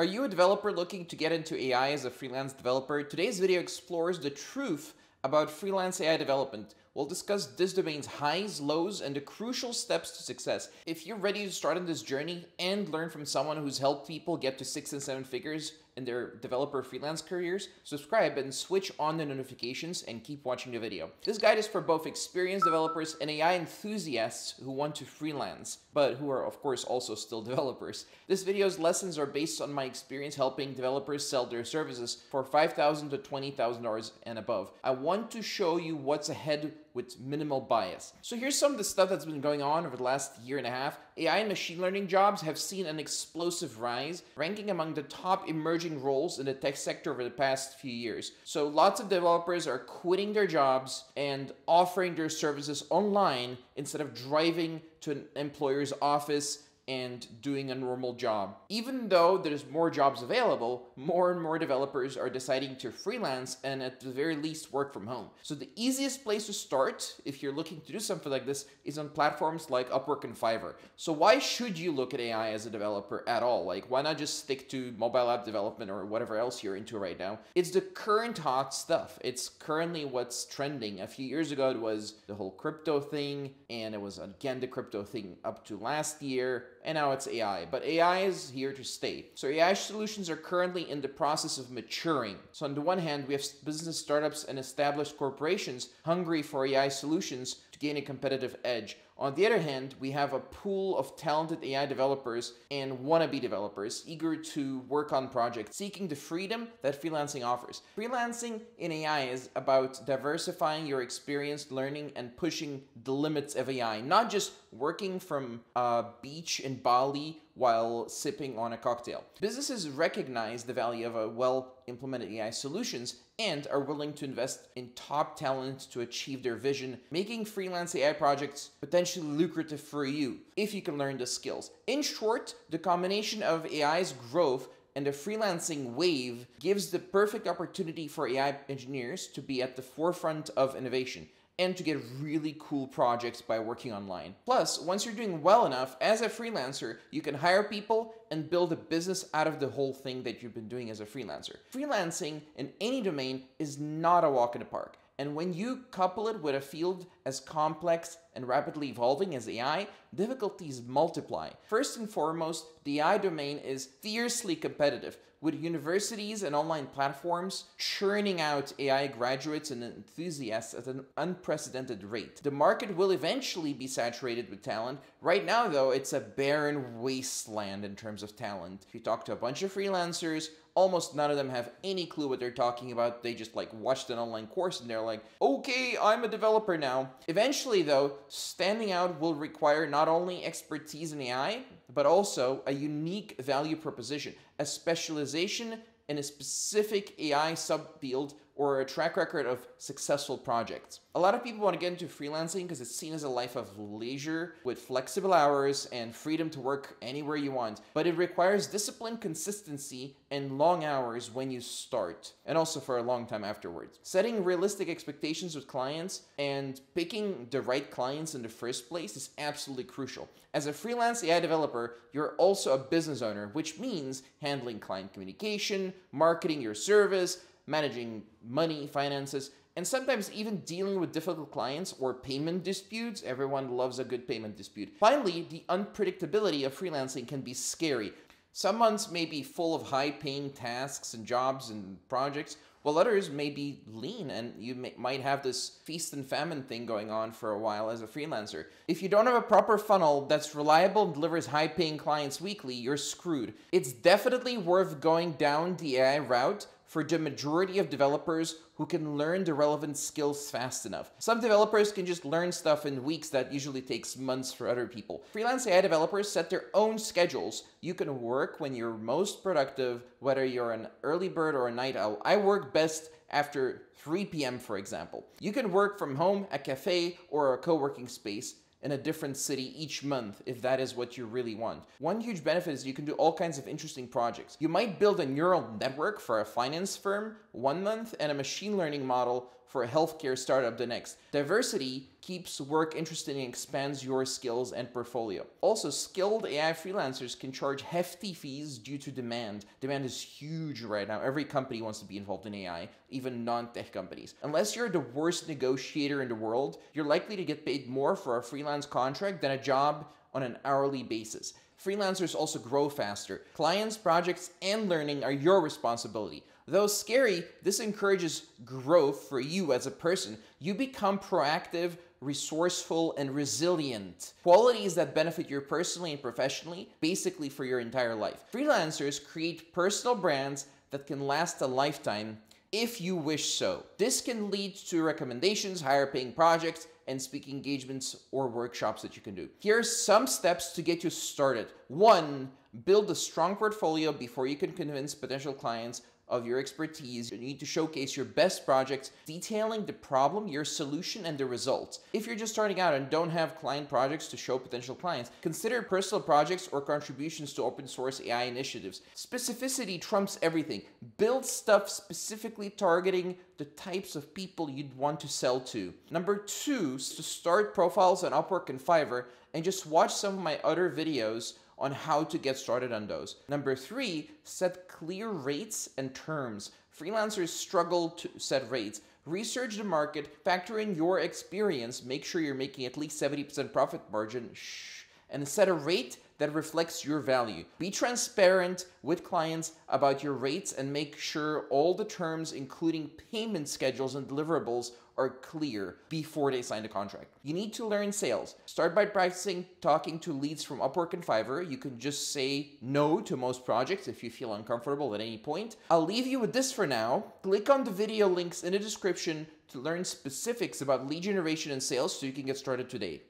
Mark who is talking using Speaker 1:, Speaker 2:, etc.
Speaker 1: Are you a developer looking to get into AI as a freelance developer? Today's video explores the truth about freelance AI development. We'll discuss this domain's highs, lows, and the crucial steps to success. If you're ready to start on this journey and learn from someone who's helped people get to six and seven figures in their developer freelance careers, subscribe and switch on the notifications and keep watching the video. This guide is for both experienced developers and AI enthusiasts who want to freelance, but who are of course also still developers. This video's lessons are based on my experience helping developers sell their services for 5,000 to $20,000 and above. I want to show you what's ahead with minimal bias. So here's some of the stuff that's been going on over the last year and a half. AI and machine learning jobs have seen an explosive rise, ranking among the top emerging roles in the tech sector over the past few years. So lots of developers are quitting their jobs and offering their services online instead of driving to an employer's office and doing a normal job. Even though there's more jobs available, more and more developers are deciding to freelance and at the very least work from home. So the easiest place to start if you're looking to do something like this is on platforms like Upwork and Fiverr. So why should you look at AI as a developer at all? Like why not just stick to mobile app development or whatever else you're into right now? It's the current hot stuff. It's currently what's trending. A few years ago it was the whole crypto thing and it was again the crypto thing up to last year and now it's AI. But AI is here to stay. So AI solutions are currently in the process of maturing. So on the one hand, we have business startups and established corporations hungry for AI solutions to gain a competitive edge. On the other hand, we have a pool of talented AI developers and wannabe developers eager to work on projects, seeking the freedom that freelancing offers. Freelancing in AI is about diversifying your experience, learning, and pushing the limits of AI, not just working from a beach in Bali while sipping on a cocktail. Businesses recognize the value of a well implemented AI solutions and are willing to invest in top talent to achieve their vision, making freelance AI projects potentially lucrative for you if you can learn the skills. In short, the combination of AI's growth and the freelancing wave gives the perfect opportunity for AI engineers to be at the forefront of innovation and to get really cool projects by working online. Plus, once you're doing well enough as a freelancer, you can hire people and build a business out of the whole thing that you've been doing as a freelancer. Freelancing in any domain is not a walk in the park. And when you couple it with a field as complex and rapidly evolving as AI, difficulties multiply. First and foremost, the AI domain is fiercely competitive, with universities and online platforms churning out AI graduates and enthusiasts at an unprecedented rate. The market will eventually be saturated with talent. Right now, though, it's a barren wasteland in terms of talent. If you talk to a bunch of freelancers, almost none of them have any clue what they're talking about. They just like watched an online course and they're like, okay, I'm a developer now. Eventually, though, standing out will require not only expertise in AI, but also a unique value proposition, a specialization in a specific AI subfield or a track record of successful projects. A lot of people want to get into freelancing because it's seen as a life of leisure with flexible hours and freedom to work anywhere you want, but it requires discipline, consistency, and long hours when you start, and also for a long time afterwards. Setting realistic expectations with clients and picking the right clients in the first place is absolutely crucial. As a freelance AI developer, you're also a business owner, which means handling client communication, marketing your service, managing money, finances, and sometimes even dealing with difficult clients or payment disputes. Everyone loves a good payment dispute. Finally, the unpredictability of freelancing can be scary. Some months may be full of high paying tasks and jobs and projects, while others may be lean and you may, might have this feast and famine thing going on for a while as a freelancer. If you don't have a proper funnel that's reliable and delivers high paying clients weekly, you're screwed. It's definitely worth going down the AI route for the majority of developers who can learn the relevant skills fast enough. Some developers can just learn stuff in weeks that usually takes months for other people. Freelance AI developers set their own schedules. You can work when you're most productive, whether you're an early bird or a night owl. I work best after 3 p.m., for example. You can work from home, a cafe, or a co-working space in a different city each month if that is what you really want. One huge benefit is you can do all kinds of interesting projects. You might build a neural network for a finance firm one month and a machine learning model for a healthcare startup the next. Diversity keeps work interesting and expands your skills and portfolio. Also, skilled AI freelancers can charge hefty fees due to demand. Demand is huge right now. Every company wants to be involved in AI, even non-tech companies. Unless you're the worst negotiator in the world, you're likely to get paid more for a freelance contract than a job on an hourly basis. Freelancers also grow faster. Clients, projects, and learning are your responsibility. Though scary, this encourages growth for you as a person. You become proactive, resourceful, and resilient. Qualities that benefit you personally and professionally, basically for your entire life. Freelancers create personal brands that can last a lifetime if you wish so. This can lead to recommendations, higher paying projects, and speaking engagements or workshops that you can do. Here are some steps to get you started. One, build a strong portfolio before you can convince potential clients of your expertise. You need to showcase your best projects, detailing the problem, your solution, and the results. If you're just starting out and don't have client projects to show potential clients, consider personal projects or contributions to open source AI initiatives. Specificity trumps everything. Build stuff specifically targeting the types of people you'd want to sell to. Number two is to start profiles on Upwork and Fiverr and just watch some of my other videos on how to get started on those. Number three, set clear rates and terms. Freelancers struggle to set rates. Research the market, factor in your experience, make sure you're making at least 70% profit margin, shh, and set a rate that reflects your value. Be transparent with clients about your rates and make sure all the terms, including payment schedules and deliverables, are clear before they sign the contract. You need to learn sales. Start by practicing talking to leads from Upwork and Fiverr. You can just say no to most projects if you feel uncomfortable at any point. I'll leave you with this for now. Click on the video links in the description to learn specifics about lead generation and sales so you can get started today.